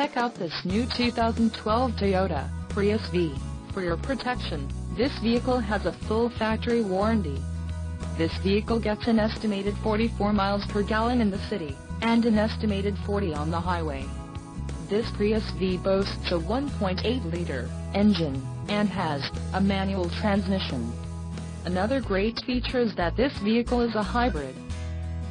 Check out this new 2012 Toyota Prius V. For your protection, this vehicle has a full factory warranty. This vehicle gets an estimated 44 miles per gallon in the city, and an estimated 40 on the highway. This Prius V boasts a 1.8-liter engine, and has a manual transmission. Another great feature is that this vehicle is a hybrid.